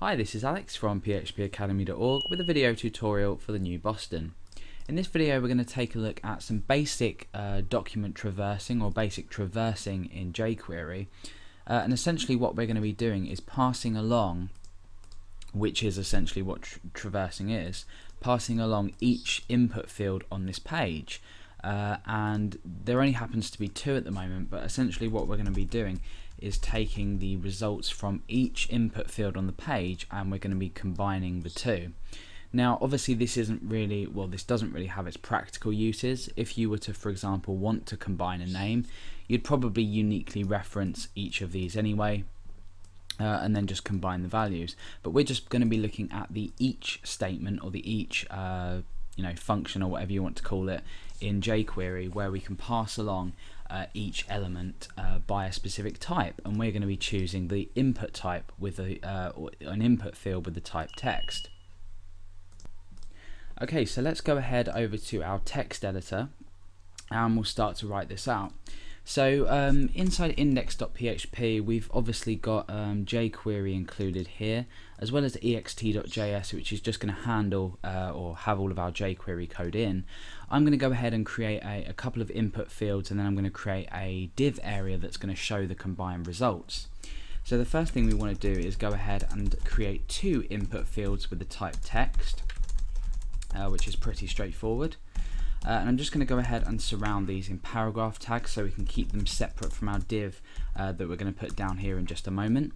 Hi, this is Alex from phpacademy.org with a video tutorial for the new Boston. In this video we're going to take a look at some basic uh, document traversing or basic traversing in jQuery uh, and essentially what we're going to be doing is passing along which is essentially what tra traversing is passing along each input field on this page uh, and there only happens to be two at the moment but essentially what we're going to be doing is taking the results from each input field on the page and we're going to be combining the two. Now obviously this isn't really, well this doesn't really have its practical uses. If you were to for example want to combine a name you'd probably uniquely reference each of these anyway uh, and then just combine the values. But we're just going to be looking at the each statement or the each uh, you know function or whatever you want to call it in jQuery where we can pass along uh, each element uh, by a specific type and we're going to be choosing the input type with a, uh, an input field with the type text. Okay so let's go ahead over to our text editor and we'll start to write this out. So um, inside index.php we've obviously got um, jQuery included here as well as ext.js which is just going to handle uh, or have all of our jQuery code in. I'm going to go ahead and create a, a couple of input fields and then I'm going to create a div area that's going to show the combined results. So the first thing we want to do is go ahead and create two input fields with the type text uh, which is pretty straightforward. Uh, and I'm just going to go ahead and surround these in paragraph tags so we can keep them separate from our div uh, that we're going to put down here in just a moment.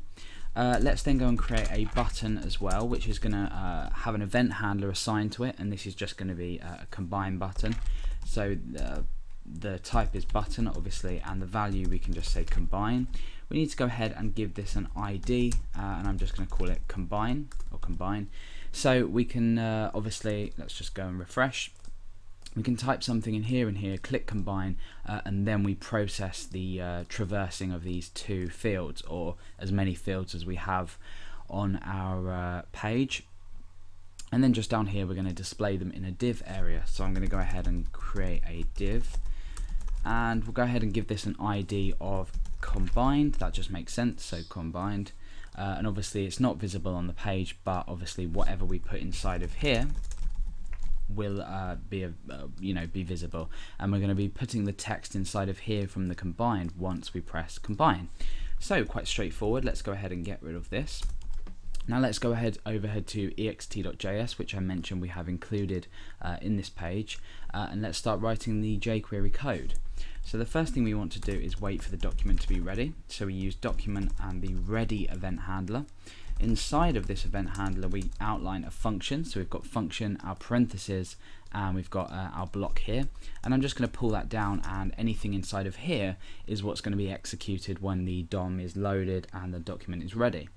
Uh, let's then go and create a button as well which is going to uh, have an event handler assigned to it and this is just going to be a combine button. So uh, the type is button obviously and the value we can just say combine. We need to go ahead and give this an ID uh, and I'm just going to call it combine or combine. So we can obviously let's just go and refresh we can type something in here and here, click combine, uh, and then we process the uh, traversing of these two fields, or as many fields as we have on our uh, page. And then just down here, we're going to display them in a div area. So I'm going to go ahead and create a div, and we'll go ahead and give this an ID of combined. That just makes sense. So combined. Uh, and obviously it's not visible on the page but obviously whatever we put inside of here will uh, be a, uh, you know be visible. And we're going to be putting the text inside of here from the combined once we press combine. So quite straightforward. Let's go ahead and get rid of this. Now let's go ahead overhead to ext.js which I mentioned we have included uh, in this page. Uh, and let's start writing the jQuery code. So the first thing we want to do is wait for the document to be ready. So we use document and the ready event handler Inside of this event handler we outline a function, so we've got function, our parentheses, and we've got uh, our block here. And I'm just going to pull that down and anything inside of here is what's going to be executed when the DOM is loaded and the document is ready.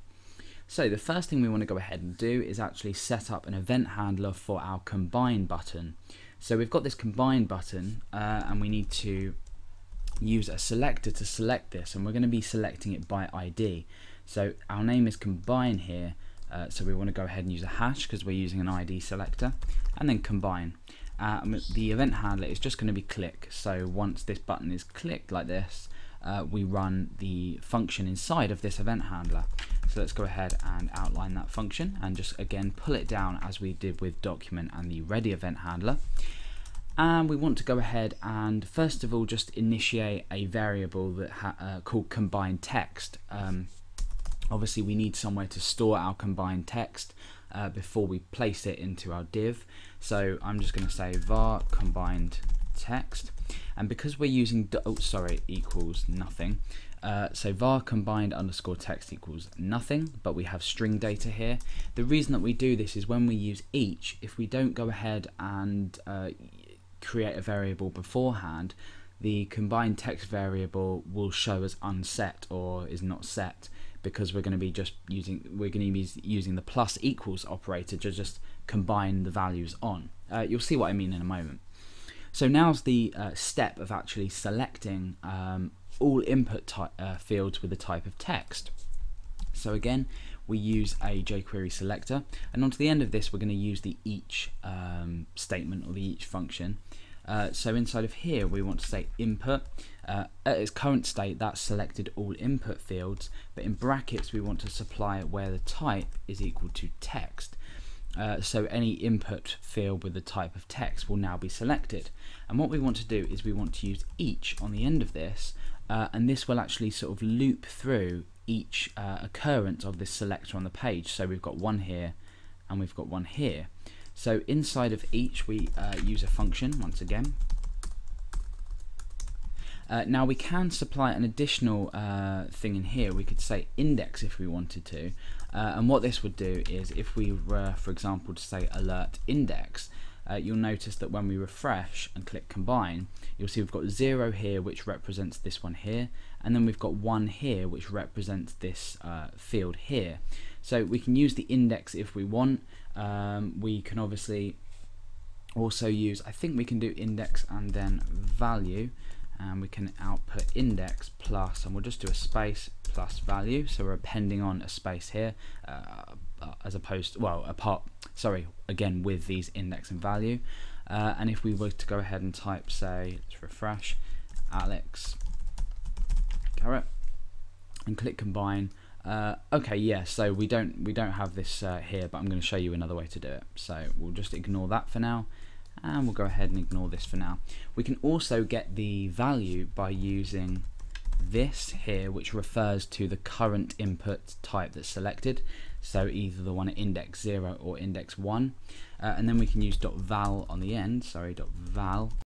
So the first thing we want to go ahead and do is actually set up an event handler for our combine button. So we've got this combine button uh, and we need to use a selector to select this and we're going to be selecting it by ID. So our name is combine here, uh, so we want to go ahead and use a hash because we're using an ID selector, and then combine. Uh, the event handler is just going to be click, so once this button is clicked like this, uh, we run the function inside of this event handler. So let's go ahead and outline that function and just again pull it down as we did with document and the ready event handler and we want to go ahead and first of all just initiate a variable that uh, called combine text um, Obviously we need somewhere to store our combined text uh, before we place it into our div. So I'm just going to say var combined text and because we're using oh sorry equals nothing uh, so var combined underscore text equals nothing but we have string data here the reason that we do this is when we use each if we don't go ahead and uh, create a variable beforehand the combined text variable will show as unset or is not set because we're going to be just using we're going to be using the plus equals operator to just combine the values on. Uh, you'll see what I mean in a moment. So now's the uh, step of actually selecting um, all input uh, fields with the type of text. So again, we use a jQuery selector, and onto the end of this, we're going to use the each um, statement or the each function. Uh, so inside of here, we want to say input. Uh, at its current state, that's selected all input fields, but in brackets, we want to supply where the type is equal to text. Uh, so any input field with the type of text will now be selected. And what we want to do is we want to use each on the end of this, uh, and this will actually sort of loop through each uh, occurrence of this selector on the page. So we've got one here, and we've got one here. So inside of each, we uh, use a function once again. Uh, now we can supply an additional uh, thing in here. We could say index if we wanted to, uh, and what this would do is if we were, for example, to say alert index, uh, you'll notice that when we refresh and click combine, you'll see we've got zero here, which represents this one here, and then we've got one here, which represents this uh, field here. So we can use the index if we want. Um, we can obviously also use, I think we can do index and then value. And we can output index plus and we'll just do a space plus value. So we're appending on a space here uh, uh, as opposed to, well apart sorry again with these index and value. Uh, and if we were to go ahead and type say let's refresh Alex Garrett and click combine uh, okay yeah so we don't we don't have this uh, here but I'm going to show you another way to do it. So we'll just ignore that for now and we'll go ahead and ignore this for now. We can also get the value by using this here which refers to the current input type that's selected. So either the one at index 0 or index 1 uh, and then we can use .val on the end sorry .val